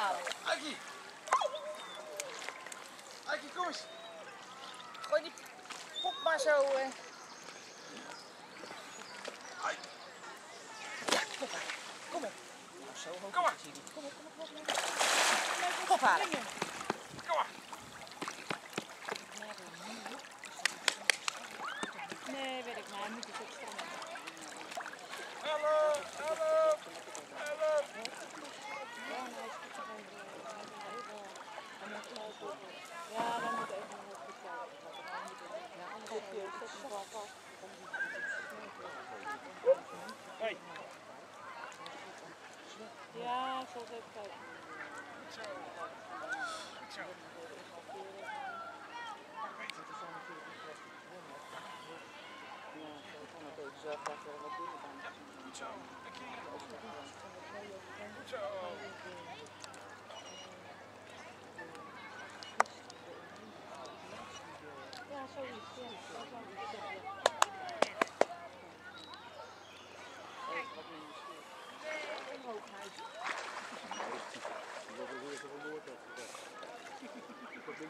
ophalen. Aiki! Aiki, kom eens! Gooi die pop maar zo. Ja, kom maar. Kom op. Nou, zo hoog Kom maar. Kom op, kom op, kom op. Pop halen. Kom maar! Nee, weet ik maar. Moet stromen. Hallo! Hallo! Hallo! Ja, dan moet even nog goed kijken. Ja, anders heb Hoi! Ja, ik zal eens even kijken. Zo. Zo. Goed zo. Goed zo. Ja, zoiets. Ja, dat is wel goed.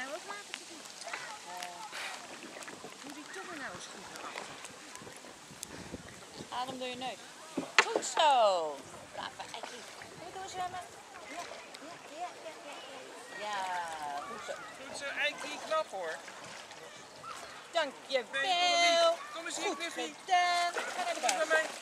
nou ook water te doen? Doe die tongen nou eens goed naar achter. Adem door je neus. Goed zo. Bravo, Ekkie. Je doorzwemmen? Ja, ja, ja, ja, ja. Ja, goed zo. Goed zo, Aiki, knap hoor. Dankjewel. Kom eens hier, Goed gedaan. Ga naar de Kom